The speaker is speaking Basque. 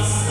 Zalegi